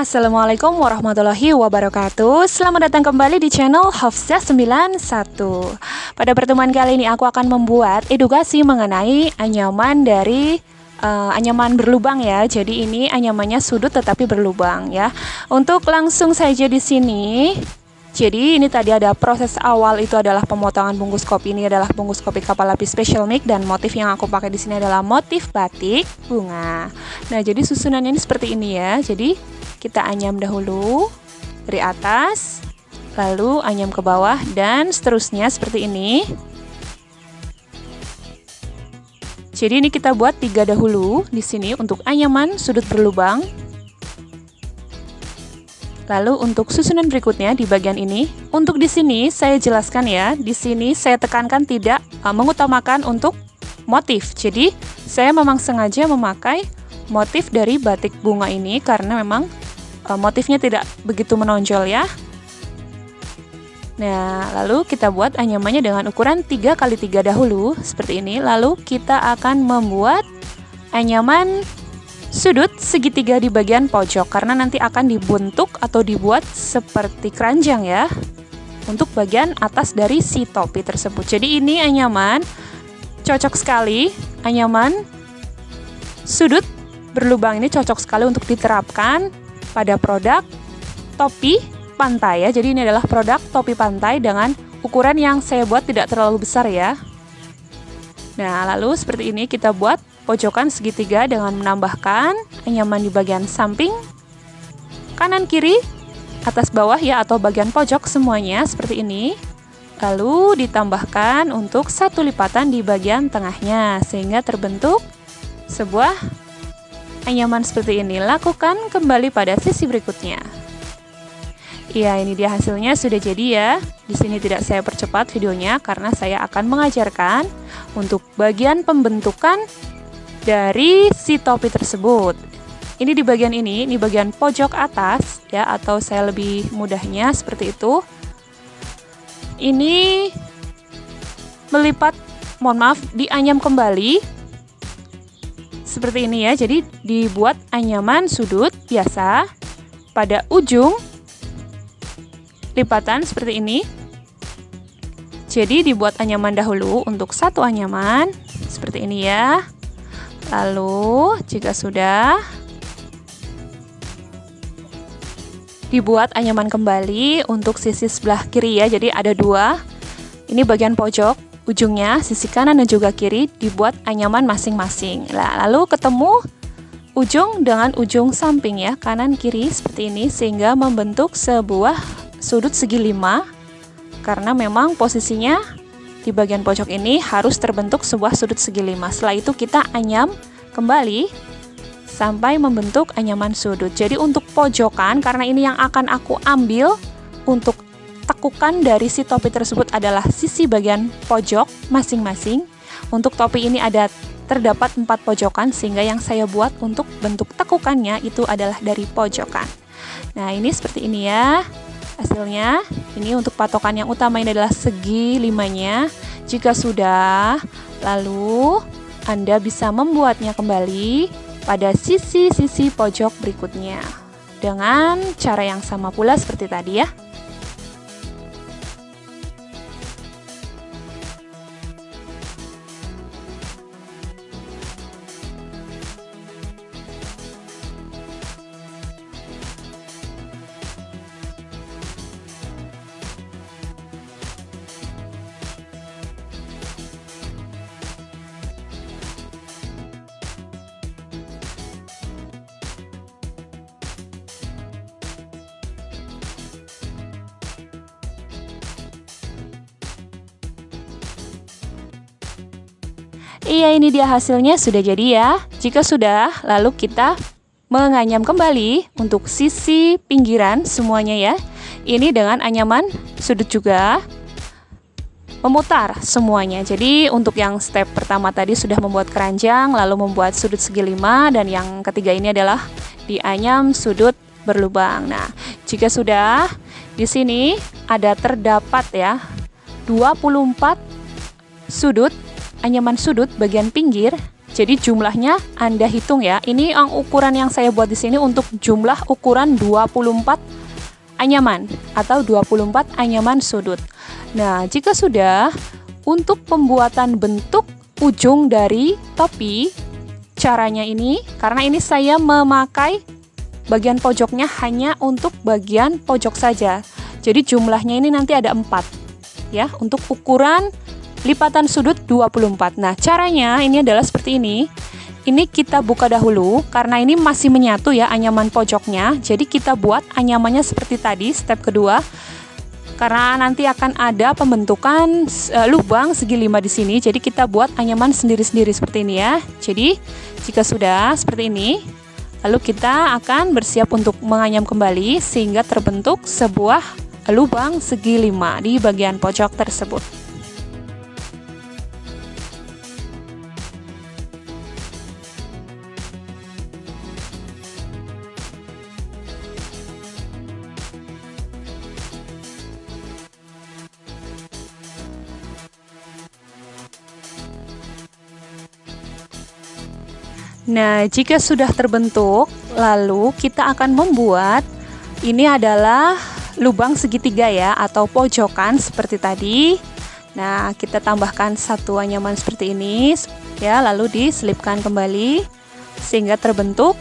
Assalamualaikum warahmatullahi wabarakatuh. Selamat datang kembali di channel Hafsah 91 Pada pertemuan kali ini aku akan membuat edukasi mengenai anyaman dari uh, anyaman berlubang ya. Jadi ini anyamannya sudut tetapi berlubang ya. Untuk langsung saja di sini jadi ini tadi ada proses awal itu adalah pemotongan bungkus kopi. Ini adalah bungkus kopi kapal lapis special make dan motif yang aku pakai di sini adalah motif batik bunga. Nah jadi susunannya ini seperti ini ya. Jadi kita anyam dahulu dari atas, lalu anyam ke bawah dan seterusnya seperti ini. Jadi ini kita buat tiga dahulu di sini untuk anyaman sudut berlubang. Lalu untuk susunan berikutnya di bagian ini, untuk di sini saya jelaskan ya, di sini saya tekankan tidak uh, mengutamakan untuk motif. Jadi saya memang sengaja memakai motif dari batik bunga ini karena memang motifnya tidak begitu menonjol ya. Nah, lalu kita buat anyamannya dengan ukuran 3 kali 3 dahulu, seperti ini. Lalu kita akan membuat anyaman sudut segitiga di bagian pojok, karena nanti akan dibuntuk atau dibuat seperti keranjang ya, untuk bagian atas dari si topi tersebut. Jadi ini anyaman cocok sekali, anyaman sudut berlubang ini cocok sekali untuk diterapkan pada produk topi pantai ya. Jadi ini adalah produk topi pantai dengan ukuran yang saya buat tidak terlalu besar ya. Nah, lalu seperti ini kita buat pojokan segitiga dengan menambahkan anyaman di bagian samping, kanan kiri, atas bawah ya atau bagian pojok semuanya seperti ini. Lalu ditambahkan untuk satu lipatan di bagian tengahnya sehingga terbentuk sebuah anyaman seperti ini. Lakukan kembali pada sisi berikutnya. Iya, ini dia hasilnya sudah jadi ya. Di sini tidak saya percepat videonya karena saya akan mengajarkan untuk bagian pembentukan dari si topi tersebut. Ini di bagian ini, ini bagian pojok atas ya atau saya lebih mudahnya seperti itu. Ini melipat mohon maaf dianyam kembali seperti ini ya. Jadi dibuat anyaman sudut biasa pada ujung lipatan seperti ini. Jadi dibuat anyaman dahulu untuk satu anyaman seperti ini ya. Lalu jika sudah dibuat anyaman kembali untuk sisi sebelah kiri ya. Jadi ada dua. Ini bagian pojok ujungnya sisi kanan dan juga kiri dibuat anyaman masing-masing. Nah, lalu ketemu ujung dengan ujung samping ya, kanan kiri seperti ini sehingga membentuk sebuah sudut segi lima karena memang posisinya di bagian pojok ini harus terbentuk sebuah sudut segi lima. Setelah itu kita anyam kembali sampai membentuk anyaman sudut. Jadi untuk pojokan karena ini yang akan aku ambil untuk tekukan dari si topi tersebut adalah sisi bagian pojok masing-masing. Untuk topi ini ada terdapat empat pojokan sehingga yang saya buat untuk bentuk tekukannya itu adalah dari pojokan. Nah ini seperti ini ya hasilnya. Ini untuk patokan yang utama ini adalah segi limanya. Jika sudah, lalu Anda bisa membuatnya kembali pada sisi-sisi pojok berikutnya dengan cara yang sama pula seperti tadi ya. Iya ini dia hasilnya sudah jadi ya. Jika sudah lalu kita menganyam kembali untuk sisi pinggiran semuanya ya. Ini dengan anyaman sudut juga. Memutar semuanya. Jadi untuk yang step pertama tadi sudah membuat keranjang Lalu membuat sudut segi lima Dan yang ketiga ini adalah dianyam sudut berlubang. Nah jika sudah di sini ada terdapat ya 24 sudut anyaman sudut bagian pinggir. Jadi jumlahnya Anda hitung ya. Ini yang ukuran yang saya buat di sini untuk jumlah ukuran 24 anyaman atau 24 anyaman sudut. Nah, jika sudah untuk pembuatan bentuk ujung dari topi caranya ini karena ini saya memakai bagian pojoknya hanya untuk bagian pojok saja. Jadi jumlahnya ini nanti ada 4 ya untuk ukuran lipatan sudut 24. Nah, caranya ini adalah seperti ini. Ini kita buka dahulu karena ini masih menyatu ya anyaman pojoknya. Jadi kita buat anyamannya seperti tadi step kedua. Karena nanti akan ada pembentukan uh, lubang segi lima di sini. Jadi kita buat anyaman sendiri-sendiri seperti ini ya. Jadi jika sudah seperti ini, lalu kita akan bersiap untuk menganyam kembali sehingga terbentuk sebuah lubang segi lima di bagian pojok tersebut. Nah, jika sudah terbentuk, lalu kita akan membuat ini adalah lubang segitiga ya atau pojokan seperti tadi. Nah, kita tambahkan satu anyaman seperti ini ya, lalu diselipkan kembali sehingga terbentuk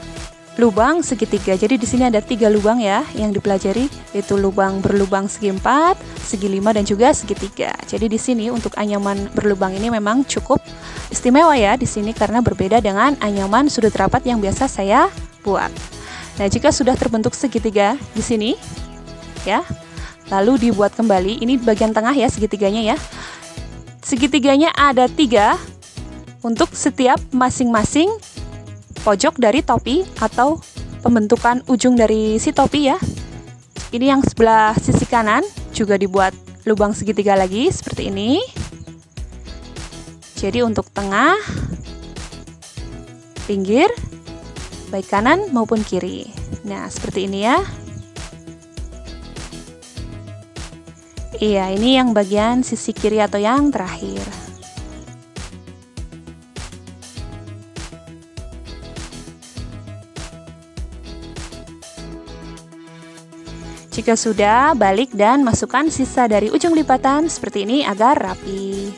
lubang segitiga. Jadi di sini ada tiga lubang ya yang dipelajari, yaitu lubang berlubang segi empat, segi lima dan juga segitiga. Jadi di sini untuk anyaman berlubang ini memang cukup istimewa ya di sini karena berbeda dengan anyaman sudut rapat yang biasa saya buat. Nah jika sudah terbentuk segitiga di sini, ya, lalu dibuat kembali. Ini bagian tengah ya segitiganya ya. Segitiganya ada tiga untuk setiap masing-masing pojok dari topi atau pembentukan ujung dari si topi ya. Ini yang sebelah sisi kanan juga dibuat lubang segitiga lagi seperti ini. Jadi untuk tengah, pinggir, baik kanan maupun kiri. Nah, seperti ini ya. Iya, ini yang bagian sisi kiri atau yang terakhir. Jika sudah, balik dan masukkan sisa dari ujung lipatan seperti ini agar rapi.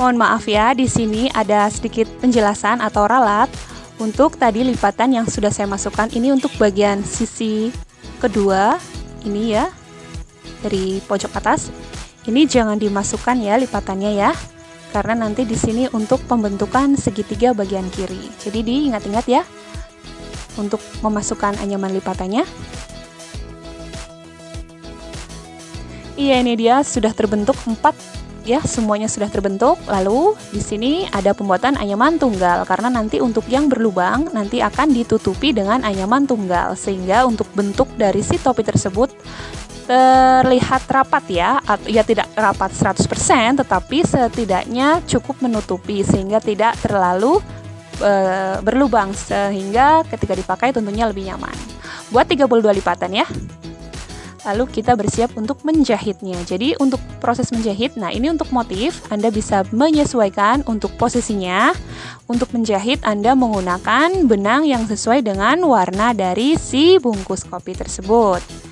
Mohon maaf ya, di sini ada sedikit penjelasan atau ralat untuk tadi lipatan yang sudah saya masukkan. Ini untuk bagian sisi kedua, ini ya, dari pojok atas. Ini jangan dimasukkan ya lipatannya ya karena nanti di sini untuk pembentukan segitiga bagian kiri. Jadi diingat-ingat ya untuk memasukkan anyaman lipatannya. Iya ini dia sudah terbentuk 4 ya semuanya sudah terbentuk. Lalu di sini ada pembuatan anyaman tunggal karena nanti untuk yang berlubang nanti akan ditutupi dengan anyaman tunggal sehingga untuk bentuk dari si topi tersebut terlihat rapat ya ya tidak rapat 100% tetapi setidaknya cukup menutupi sehingga tidak terlalu e, berlubang sehingga ketika dipakai tentunya lebih nyaman. Buat 32 lipatan ya. Lalu kita bersiap untuk menjahitnya. Jadi untuk proses menjahit nah ini untuk motif Anda bisa menyesuaikan untuk posisinya. Untuk menjahit Anda menggunakan benang yang sesuai dengan warna dari si bungkus kopi tersebut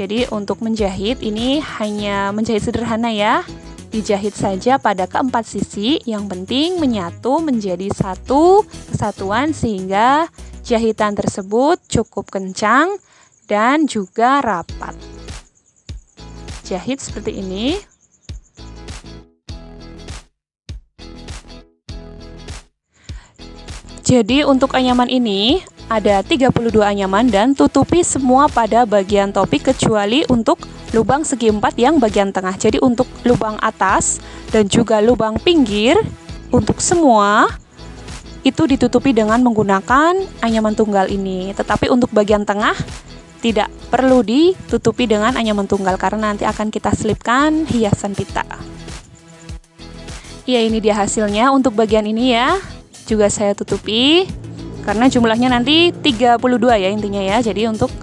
jadi untuk menjahit ini hanya menjahit sederhana ya. Dijahit saja pada keempat sisi, yang penting menyatu menjadi satu kesatuan sehingga jahitan tersebut cukup kencang dan juga rapat. Jahit seperti ini. Jadi untuk anyaman ini ada 32 anyaman dan tutupi semua pada bagian topi kecuali untuk lubang segi empat yang bagian tengah. Jadi untuk lubang atas dan juga lubang pinggir untuk semua itu ditutupi dengan menggunakan anyaman tunggal ini. Tetapi untuk bagian tengah tidak perlu ditutupi dengan anyaman tunggal karena nanti akan kita selipkan hiasan pita. Ya ini dia hasilnya untuk bagian ini ya. Juga saya tutupi karena jumlahnya nanti 32 ya intinya ya. Jadi untuk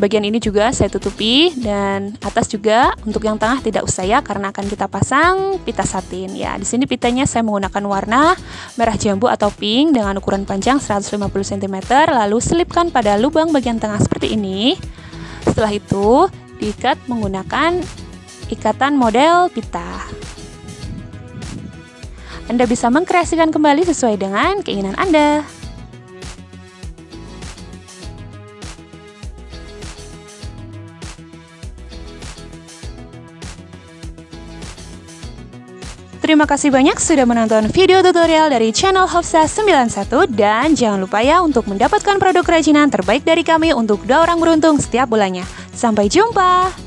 bagian ini juga saya tutupi dan atas juga untuk yang tengah tidak usah ya karena akan kita pasang pita satin. Ya, di sini pitanya saya menggunakan warna merah jambu atau pink dengan ukuran panjang 150 cm lalu selipkan pada lubang bagian tengah seperti ini. Setelah itu, diikat menggunakan ikatan model pita. Anda bisa mengkreasikan kembali sesuai dengan keinginan Anda. Terima kasih banyak sudah menonton video tutorial dari channel Hofsa 91 dan jangan lupa ya untuk mendapatkan produk kerajinan terbaik dari kami untuk dua orang beruntung setiap bulannya. Sampai jumpa!